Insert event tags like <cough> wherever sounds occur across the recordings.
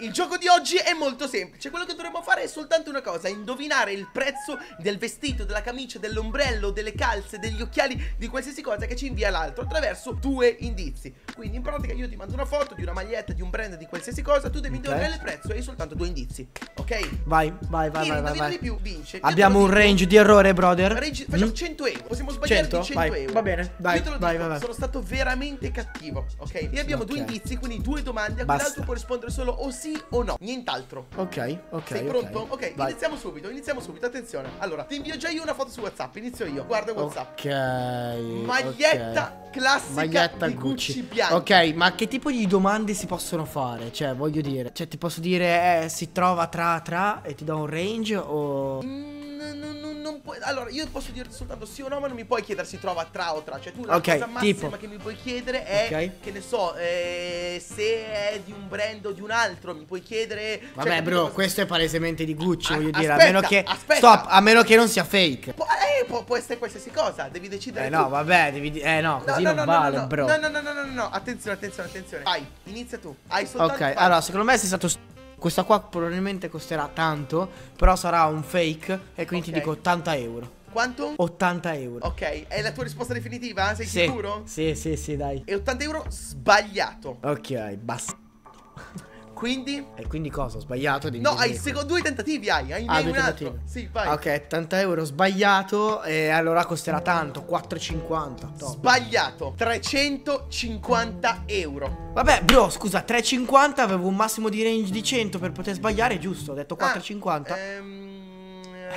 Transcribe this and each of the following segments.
Il gioco di oggi è molto semplice. Quello che dovremmo fare è soltanto una cosa: indovinare il prezzo del vestito, della camicia, dell'ombrello, delle calze, degli occhiali, di qualsiasi cosa che ci invia l'altro attraverso due indizi. Quindi, in pratica, io ti mando una foto di una maglietta, di un brand, di qualsiasi cosa. Tu devi indovinare il prezzo e hai soltanto due indizi. Ok? Vai, vai, vai, Chi vai, vai, di più vince. Abbiamo un dico. range di errore, brother. Range- facciamo Mm? 100 euro. Possiamo sbagliare 100? di 100 Vai, euro. va bene, dai, Io te lo vai, dico, vai, vai. sono stato veramente cattivo. Ok? E abbiamo due Ok. indizi, quindi due domande a cui l'altro può rispondere solo o sì o no. Nient'altro. Ok, ok. Sei pronto? Ok, Vai. iniziamo subito, iniziamo subito, attenzione. Allora, ti invio già io una foto su WhatsApp, inizio io. Guarda WhatsApp. Ok. Maglietta ok. classica Maglietta di Gucci, Gucci. bianca. Ok, ma che tipo di domande si possono fare? Cioè, voglio dire, cioè ti posso dire eh, si trova tra tra e ti do un range o Mm, Allora, io posso dirti soltanto sì o no, ma non mi puoi chiedere si trova tra o tra. Cioè, tu la Ok, cosa massima tipo. che mi puoi chiedere è, Ok. che ne so, eh, se è di un brand o di un altro. Mi puoi chiedere. cioè, Vabbè, capito bro, cosa- questo è palesemente di Gucci, Ah, voglio dire, a aspetta, meno che aspetta. Stop, a meno che non sia fake. Può, eh, può, può essere qualsiasi cosa, devi decidere. Eh tu. no, vabbè, devi eh no, No, così no, non no, vale, no, no, bro. No, no, no, no, no, no, attenzione, attenzione, attenzione. Vai, inizia tu. Hai soltanto Ok, vai. allora secondo me sei stato st- questa qua probabilmente costerà tanto, però sarà un fake e quindi Ok. ti dico 80 euro. Quanto? 80 euro. Ok, è la tua risposta definitiva? Sei sì, sicuro? Sì, sì, sì, dai. E 80 euro sbagliato. Ok, basta. Quindi? E quindi cosa? Ho sbagliato? Devi No, dire hai secondo due tentativi hai, hai Ah, due un altro. tentativi. Sì, vai. Ok, 80 euro sbagliato e allora costerà tanto, 4,50. top. Sbagliato. 350 euro. Vabbè, bro, scusa, 3,50 avevo un massimo di range di 100 per poter sbagliare, giusto? Ho detto 4,50. Ah, ehm,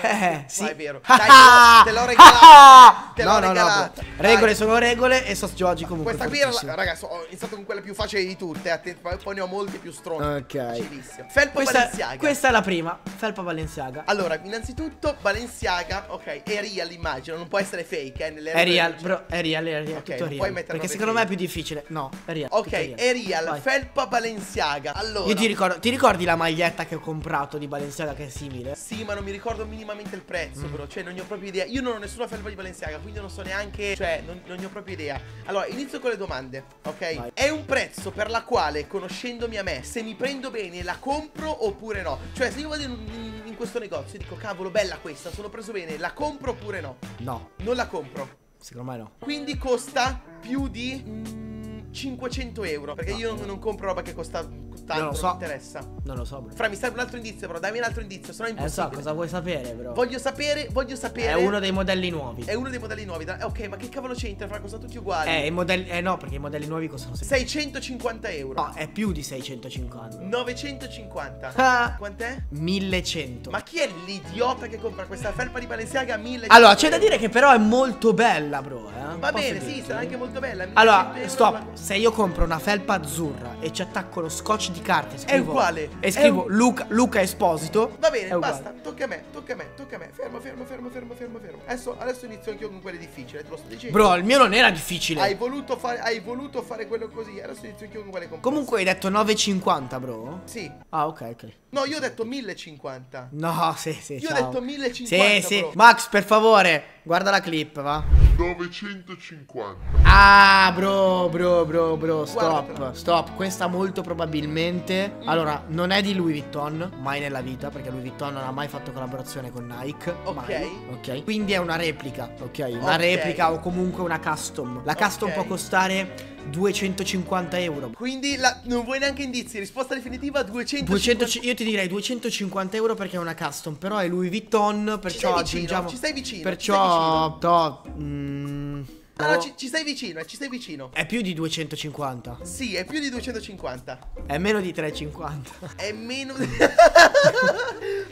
Eh, sì. no, è vero. <laughs> Dai, te l'ho- regalata. Te l'ho no, no, no, regalata. bro. Dai. Regole sono regole e so giochi comunque. Questa qui era la, ragazzi, ho iniziato con quella più facile di tutte. Attenti, poi poi ne ho molte più stronze. Ok. Facilissime. Felpa Questa, Balenciaga. questa è la prima, Felpa Balenciaga. Allora, innanzitutto Balenciaga, ok, è real immagino, non può essere fake, eh, nelle È real, bro, è real, è real, Ok, tutto non real. puoi Perché secondo me è più difficile. No, è real. Ok, real. è real, Vai. felpa Balenciaga. Allora, Io ti ricordo, ti ricordi la maglietta che ho comprato di Balenciaga che è simile? Sì, ma non mi ricordo minimamente il Mm. prezzo, bro. Cioè, non ne ho proprio idea. Io non ho nessuna felpa di Balenciaga, quindi non so neanche. Cioè, non, non ne ho proprio idea. Allora, inizio con le domande, ok? Vai. È un prezzo per la quale, conoscendomi a me, se mi prendo bene, la compro oppure no? Cioè, se io vado in, in- in questo negozio e dico, cavolo, bella questa, sono preso bene, la compro oppure no? No, Non la compro. secondo me no. Quindi costa più di mm, 500 euro. Perché No. io non, non compro roba che costa tanto, lo non so. mi interessa. Non lo so, bro. Fra, mi serve un altro indizio, però. Dammi un altro indizio, sennò è Eh so, impossibile. cosa vuoi sapere, bro? Voglio sapere, voglio sapere. È uno dei modelli nuovi. È uno dei modelli nuovi. da- Ok, ma che cavolo c'entra? Fra, costano tutti uguali. Eh, i modelli. Eh no, perché i modelli nuovi costano sempre. 650 euro. No, è più di 650. 950. Ah. Quant'è? 1100. Ma chi è l'idiota che compra questa felpa di Balenciaga a 1000 Allora, c'è da dire che però è molto bella, bro. Eh? Va bene, sì, sarà anche molto bella. 1100 Allora, stop. la- Se io compro una felpa azzurra e ci attacco lo scotch di carta e È scrivo, uguale. E scrivo un- Luca, Luca Esposito. Va bene, basta. Tocca a me, tocca a me, tocca a me. Fermo, fermo, fermo, fermo, fermo, fermo. Adesso, adesso inizio anch'io con quelle difficili, te lo sto dicendo. Bro, il mio non era difficile. Hai voluto, fare, hai voluto fare quello così. Adesso inizio anch'io con quelle complesse. Comunque hai detto 9,50, bro. Sì. Ah, ok, ok. No, io ho detto 1050. No, sì, sì. Io ho ciao. detto 1050. Sì, sì. bro. Max, per favore, guarda la clip, va. 950. Ah, bro, bro, bro, bro, stop, Guardatela. stop. Questa molto probabilmente. Mm. Allora, non è di Louis Vuitton, mai nella vita, perché Louis Vuitton non ha mai fatto collaborazione con Nike. Ok. mai, ok. Quindi è una replica, ok? Una Ok. replica o comunque una custom. La custom Ok. può costare 250 euro. Quindi la- non vuoi neanche indizi. Risposta definitiva 250. 200, io ti direi 250 euro perché è una custom, però è Louis Vuitton, perciò sei vicino, aggiungiamo. ci stai vicino, ci Perciò, to, mm, no, ci, ci stai vicino, ci stai vicino. è più di 250. Sì, è più di 250. È meno di 350. È meno. <laughs>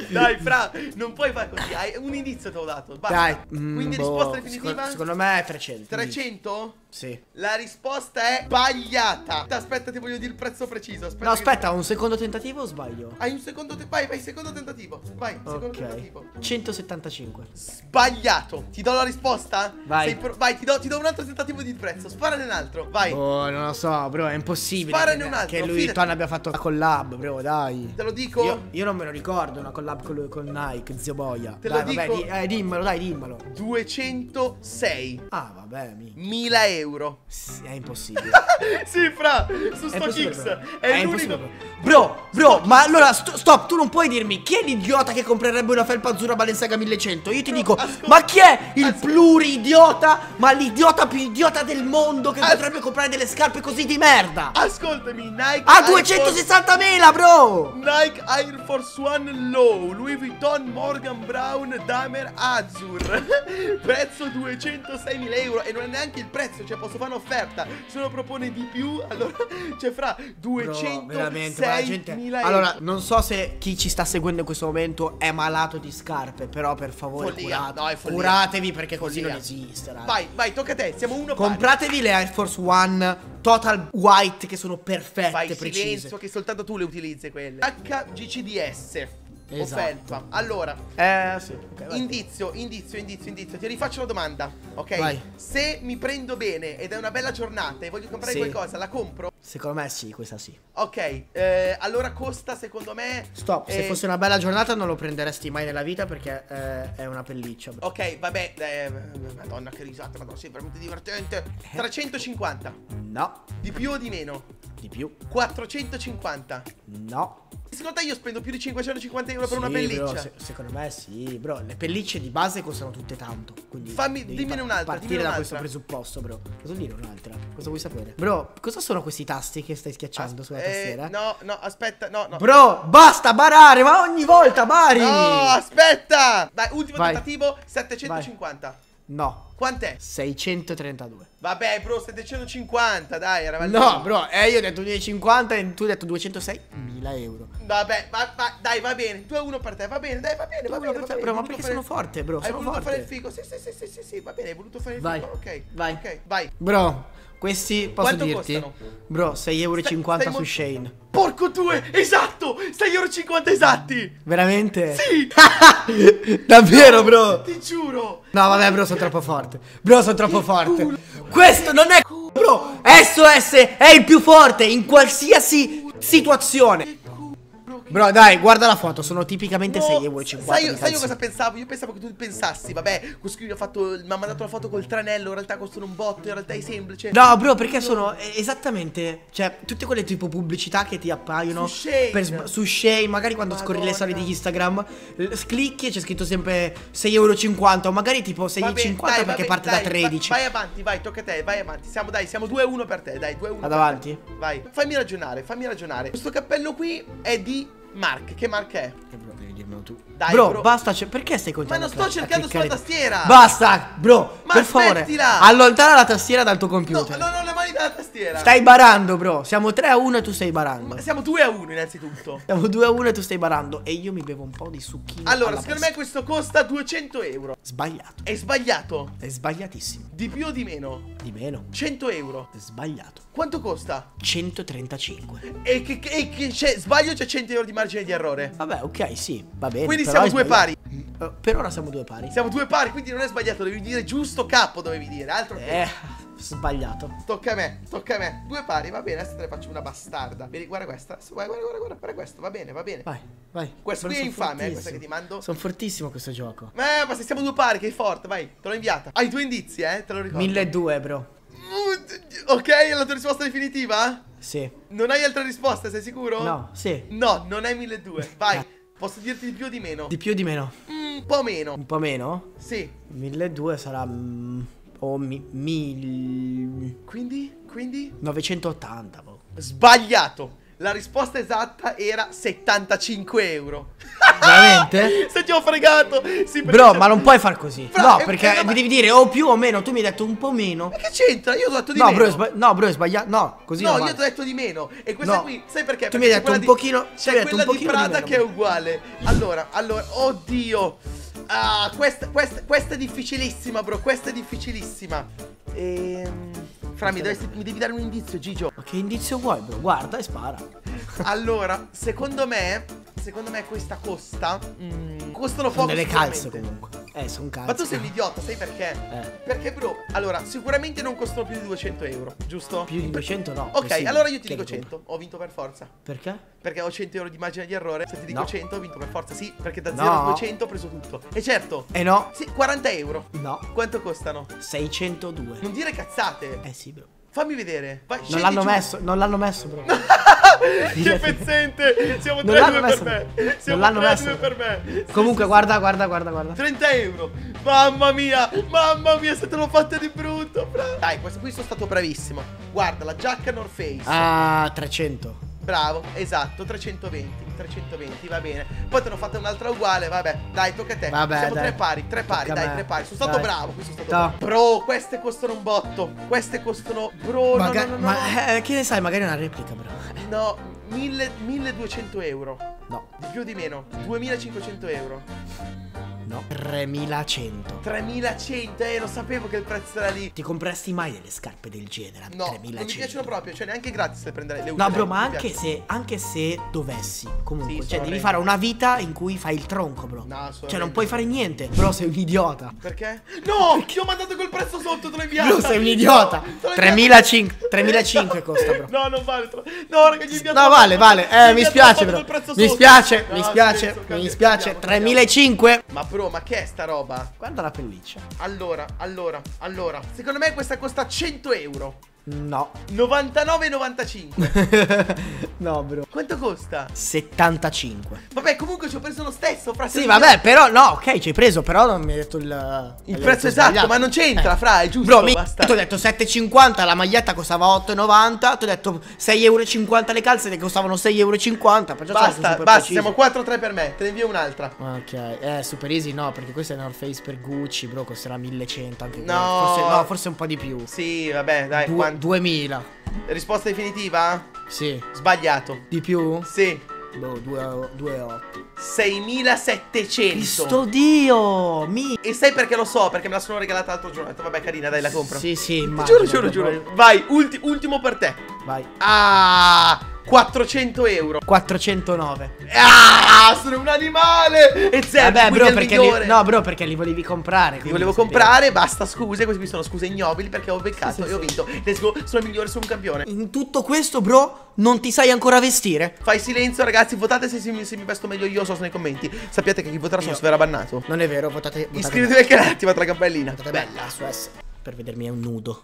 Dai, fra, non puoi fare così. Hai un indizio te l'ho dato. Basta. Dai, mm, Quindi boh, risposta definitiva? secondo, secondo me è 300. 300? Sì. La risposta è sbagliata. Aspetta, ti voglio dire il prezzo preciso. Aspetta No, che- aspetta, un secondo tentativo o sbaglio? Hai un secondo te- Vai, vai, secondo tentativo. Vai, secondo Ok. tentativo. 175. Sbagliato. Ti do la risposta? Vai. Pro- vai, ti do, ti do un altro tentativo di prezzo. Sparane un altro. Vai. Oh, non lo so, bro, è impossibile. Sparane che, un altro, Che Louis fidati. Vuitton abbia fatto la collab, bro, dai. Te lo dico? Io, io non me lo ricordo una collab con, con Nike, zio boia. Te lo dai, vabbè, dico? di- eh, dimmelo, dai, dimmelo. 206. Ah, vabbè, mi. 1000 euro. Sì, È impossibile. <laughs> sì, fra, su È StockX. però. È, È l'unico. Bro, bro, ma allora st- stop, tu non puoi dirmi chi è l'idiota che comprerebbe una felpa azzurra Balenciaga 1100? Io ti dico, ascolta, ma chi è il pluri-idiota, ma l'idiota più idiota del mondo che As- potrebbe comprare delle scarpe così di merda? Ascoltami, Nike A Air Force- 260.000, bro! Nike Air Force One Low, Louis Vuitton Morgan Brown Damer Azur <laughs> Prezzo 206.000 euro E non è neanche il prezzo, cioè posso fare un'offerta Se uno propone di più, <laughs> allora Cioè fra Bro, veramente, ma la gente... 206.000 euro Allora, non so se chi ci sta seguendo in questo momento è malato di scarpe, però per favore Follia, curate- no, è follia. curatevi perché così Follia. non esiste, raga. Vai, vai, tocca a te, siamo uno pari. Compratevi le Air Force One Total White che sono perfette, Fai precise. silenzio che soltanto tu le utilizzi quelle HGCDS O Esatto. felpa Allora, Eh, sì. ok, vai. Indizio, indizio, indizio, indizio. Ti rifaccio la domanda, ok? Vai. Se mi prendo bene ed è una bella giornata e voglio comprare Sì. qualcosa, la compro? Secondo me sì, questa sì. Ok, eh, allora costa secondo me. Stop, se eh, fosse una bella giornata non lo prenderesti mai nella vita perché eh, è una pelliccia. Ok, vabbè, eh, madonna che risata, madonna, sei veramente divertente. 350. No, Di più o di meno? di più. 450. No. Secondo te io spendo più di 550 euro per Sì, una pelliccia? bro, se- secondo me sì, bro. Le pellicce di base costano tutte tanto. Quindi Fammi- dimmene un'altra, Partire dimmene da un'altra. questo presupposto, bro. Cosa vuol dire un'altra? Cosa vuoi sapere? Bro, cosa sono questi tasti che stai schiacciando sulla Eh, tastiera? no, no, aspetta, no, no. Bro, basta barare, ma ogni volta bari! No, aspetta! Dai, ultimo Vai. tentativo, 750. No, Quant'è? 632. Vabbè, bro, 750, dai, era No, bro, eh, io ho detto 250 e tu hai detto 206.000 euro. Vabbè, va, va- dai, va bene. 2 a 1 per te, va bene, dai, va bene, va bene. va bene. bro, ma perché fare- sono forte, bro, Hai sono voluto forte. fare il figo? Sì, sì, sì, sì, sì, sì, va bene, hai voluto fare il Vai, figo. Ok, vai. Ok, vai. Bro, questi posso Quanto dirti? costano? Bro, 6,50 euro Stai- su Shane. Porco due, esatto! 6,50 euro esatti! Veramente? Sì! <laughs> Davvero, bro? Ti giuro! No, vabbè, bro, sono troppo forte. Bro, sono troppo forte. Questo non è Bro, SOS è il più forte in qualsiasi situazione. Bro, dai, guarda la foto, sono tipicamente No, 6,50 euro. Sai, di sai io cosa pensavo? Io pensavo che tu pensassi, vabbè, questo qui mi ha fatto. Mi ha mandato la foto col tranello. In realtà costano un botto, in realtà è semplice. No, bro, perché sono eh, esattamente, cioè, tutte quelle tipo pubblicità che ti appaiono Su Shein. per su Shane, magari quando scorri le Madonna. storie di Instagram, clicchi e c'è scritto sempre 6,50 euro, o magari tipo 6,50 Vabbè, dai, perché vabbè, parte dai, da 13. va- Vai avanti, vai, tocca a te, vai avanti. Siamo, dai, siamo 2 a 1 per te, dai, 2 a 1. Vado avanti? Vai, fammi ragionare, fammi ragionare. Questo cappello qui è di Mark. Che marca è? Eh, bro, devi dirmelo tu. Dai, bro, bro. basta, cioè, perché stai Ma continuando non sto cercando sulla tastiera. Basta, bro, Ma per favore. Allontana la tastiera dal tuo No, computer. non ho dalla tastiera. Stai barando, bro. Siamo 3 a 1 e tu stai barando. Siamo 2 a 1 innanzitutto. Siamo 2 a 1 e tu stai barando e io mi bevo un po' di succhino. Allora, secondo pesca. me questo costa 200 euro. Sbagliato. È sbagliato. È sbagliatissimo. Di più o di meno? Di meno. 100 euro. È sbagliato. Quanto costa? 135. E che, e che c'è, sbaglio c'è 100 euro di margine di errore. Vabbè, ok, sì, va bene. Quindi siamo due sbagliato. Eh, Per ora siamo due pari. Siamo due pari, quindi non è sbagliato, devi dire giusto capo, dovevi dire. Altro che. Eh, sbagliato. Tocca a me, tocca a me. Due pari, va bene, adesso te ne faccio una bastarda. Vedi, guarda questa. Guarda, guarda, guarda, guarda questo, va bene, va bene. Vai, vai. Questo qui è infame, eh, questa che ti mando. Sono fortissimo questo gioco. Eh, ma se siamo due pari, che è forte, vai, te l'ho inviata. Hai due indizi, eh, te lo ricordo. 1200, bro. Uh, Ok, è la tua risposta definitiva? Sì. Non hai altre risposte, sei sicuro? No, sì. No, non è 1200. Vai, posso dirti di più o di meno? Di più o di meno? Mm, Un po' meno. Un po' meno? Sì. 1200 sarà... mm, o mi... mil... Quindi? Quindi? 980, boh. Sbagliato. La risposta esatta era 75 euro. Veramente? <laughs> Se ti ho fregato. Sì, Bro, ma non puoi far così. Fra, no, perché mi devi dire o più o meno. Tu mi hai detto un po' meno. Ma che c'entra? Io ho detto di No, meno. bro, no, bro, è sbagliato. No, così No, io ti ho detto di meno. E questa No. qui, sai perché? Tu Perché mi hai detto un quella pochino- C'è quella un di pochino di Prada meno, che è uguale. Allora, allora, oddio. Ah, questa, questa, questa è difficilissima, bro. Questa è difficilissima. Ehm. Fra, mi, dovresti- mi devi dare un indizio, Gigio. Ma che indizio vuoi, bro? Guarda e spara. <laughs> Allora, secondo me. Secondo me questa costa. mm, costano poco. Sono delle calze comunque. Eh, sono calze. Ma tu sei un idiota, sai perché? Eh. Perché, bro, allora, sicuramente non costano più di 200 euro, giusto? Più di 200 no. Ok, possibile. allora io ti dico che compra? 100. Ho vinto per forza. Perché? Perché ho 100 euro di margine di errore. Se ti dico No. 100, ho vinto per forza. Sì, perché da No. 0 a 200 ho preso tutto. E certo, Eh no. sì, 40 euro. No. Quanto costano? 602. Non dire cazzate. Eh sì, bro. Fammi vedere. Vai, Non l'hanno messo, non l'hanno messo, bro. <laughs> che pezzente! Siamo Non 3 l'hanno 2 messo. per me. Siamo l'hanno 3 messo. 2 per me. Comunque, guarda, guarda, guarda, guarda. 30 euro Mamma mia Mamma mia se te l'ho fatta di brutto fra. Dai questo qui sono stato bravissimo Guarda la giacca North Face Ah, 300. Bravo esatto 320 320 va bene. Poi te ne ho fatta un'altra uguale Vabbè. Dai tocca a te. Vabbè, Siamo dai. tre pari Tre pari Tocca dai tre pari. Sono stato Dai. bravo Qui sono stato bravo. Bro queste costano un botto. Queste costano Bro Maga- no no no. no ma eh, che ne sai, magari è una replica, bro. No 1000 1200 euro. No, Di più o di meno. 2500 euro. No. 3100. 3100 eh lo sapevo che il prezzo era lì Ti compreresti mai delle scarpe del genere? No, 3100? non mi piacciono proprio, cioè neanche gratis se prendere le No, utilali, bro, ma anche se, anche se dovessi, comunque, Sì, cioè, devi fare una vita in cui fai il tronco, bro. No, cioè, non puoi fare niente. Bro, sei un idiota. Perché? No, <laughs> ti ho mandato quel prezzo sotto, te l'ho inviato. Bro, sei un idiota. No, <laughs> te l'ho 3500 3500 costa, bro. <laughs> No, non vale. No, raga, gli inviato No, vale, vale. Eh, mi spiace, bro. Mi spiace, No, mi spiace, silenzio, mi spiace. cambiamo, 3500. Ma bro, ma che è sta roba? Guarda la pelliccia. Allora, allora, allora. Secondo me questa costa 100 euro. No. 99,95. <laughs> no, bro. Quanto costa? 75. Vabbè, comunque ci ho preso lo stesso, fra Sì, vabbè, però no, ok, ci hai preso, però non mi hai detto il Il hai prezzo esatto, sbagliato. ma non c'entra, fra, è giusto, Bro, mi ti ho detto 7,50, la maglietta costava 8,90, ti ho detto 6,50 euro le calze che costavano 6,50 euro, perciò sono Basta, basta, siamo 4-3 per me. Te ne invio un'altra. Ok, eh, super easy no, perché questa è North Face per Gucci, bro, costerà 1100 anche No. Forse, no, forse un po' di più. Sì, vabbè, dai. Quanto- 2000. Risposta definitiva? Sì. Sbagliato. Di più? Sì. Boh, 2,8. 6700. Cristo Dio! Mi... E sai perché lo so? Perché me la sono regalata l'altro giorno. Ho detto, vabbè, carina, dai, la compro. Sì, sì, immagino. Giuro, giuro, giuro. Vai, ulti- ultimo per te. Vai. Ah, 400 euro. 409. Ah, sono un animale. E zero. Vabbè, bro, è perché li, no, bro, perché li volevi comprare. Li volevo comprare, basta scuse, queste qui sono scuse ignobili perché ho beccato Sì, sì, e ho sì. vinto. Let's go, sono il migliore, sono un campione. In tutto questo, bro, non ti sai ancora vestire? Fai silenzio, ragazzi, votate se, se mi, se mi vesto meglio io, so nei commenti. Sappiate che chi voterà. Sos verrà bannato. Non è vero, votate. votate Iscrivetevi al canale, attivate la campanellina. Votate Bella. su S per vedermi a un nudo.